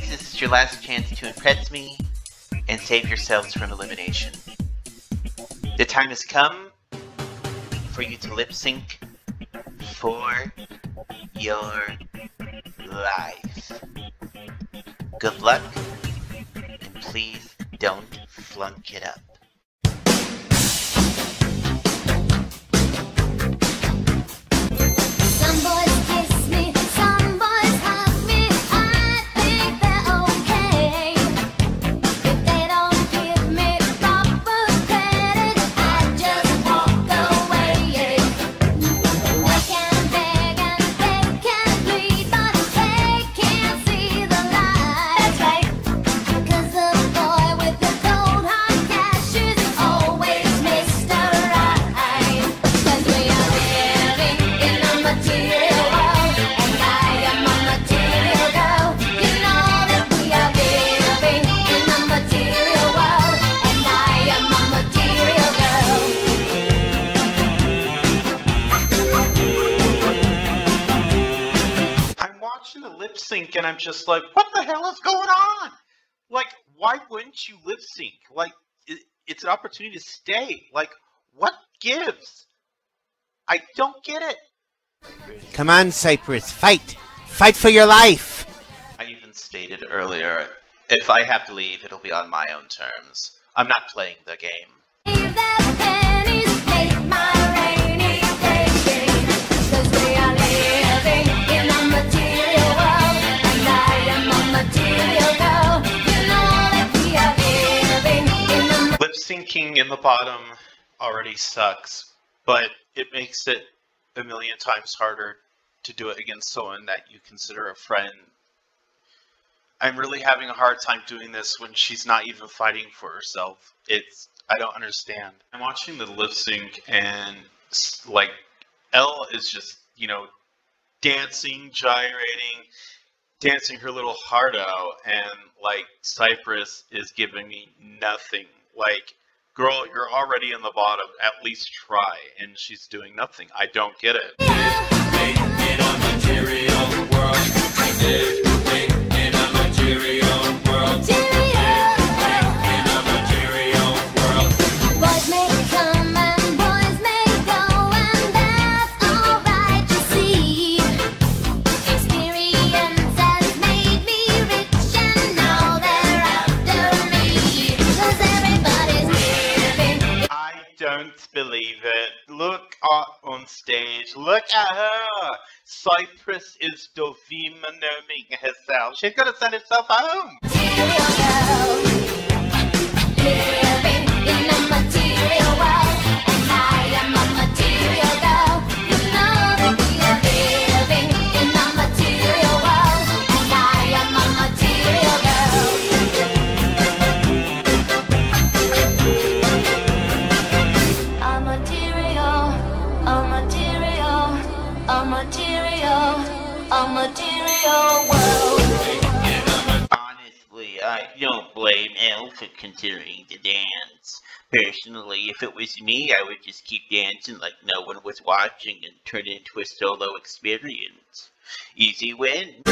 this is your last chance to impress me and save yourselves from elimination. The time has come for you to lip sync for your life. Good luck, and please don't flunk it up. Lip sync and I'm just like, what the hell is going on? Like, why wouldn't you lip sync? Like, it, it's an opportunity to stay. Like, what gives? I don't get it. Come on, Cypriss, fight! Fight for your life! I even stated earlier, if I have to leave, it'll be on my own terms. I'm not playing the game. Syncing in the bottom already sucks, but it makes it a million times harder to do it against someone that you consider a friend. I'm really having a hard time doing this when she's not even fighting for herself. It's I don't understand. I'm watching the lip sync and like Elle is just you know dancing, gyrating, dancing her little heart out, and like Cypriss is giving me nothing. Like, girl, you're already in the bottom. At least try, and she's doing nothing. I don't get it. Don't believe it. Look up on stage. Look at her. Cypriss is Dovima knowing herself. She's gonna send herself home. A material world. Honestly, I don't blame Elle for considering the dance. Personally, if it was me, I would just keep dancing like no one was watching and turn it into a solo experience. Easy win.